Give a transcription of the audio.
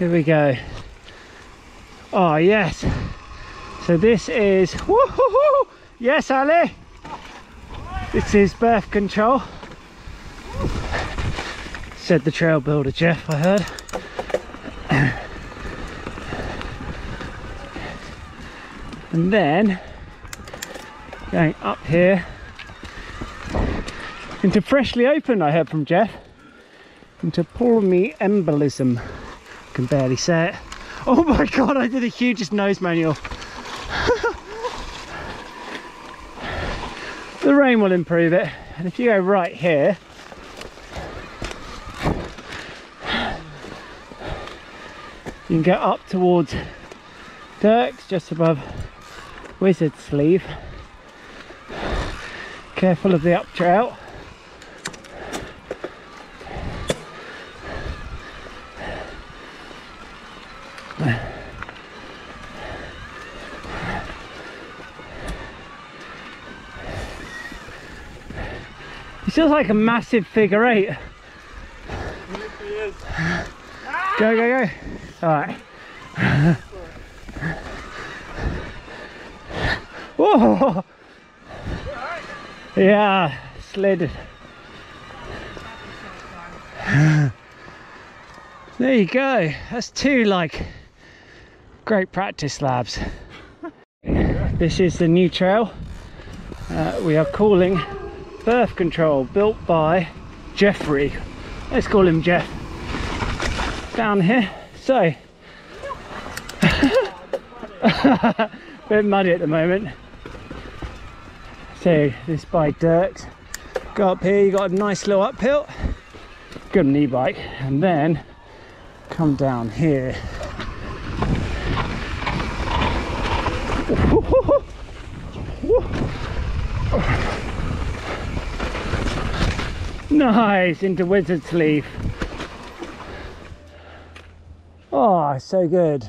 Here we go. Oh yes. So this is! Yes, Ali. This is birth control. Said the trail builder Jeff, I heard. And then going up here into freshly open, I heard from Jeff, into pulmonary embolism. Can barely say it. Oh my god, I did the hugest nose manual. the rain will improve it. And if you go right here, you can get up towards Dirk's, just above Wizard Sleeve. Careful of the up trout. He feels like a massive figure eight. Go, go, go. All right. Whoa! Yeah, slid. There you go. That's two like great practice slabs. This is the new trail. Uh, we are calling birth control built by Jeffrey. Let's call him Jeff. Down here. So, bit muddy at the moment. So this by dirt. Go up here, you got a nice little uphill. Good an e-bike, and then come down here. Nice, into wizard's Sleeve. Oh, so good.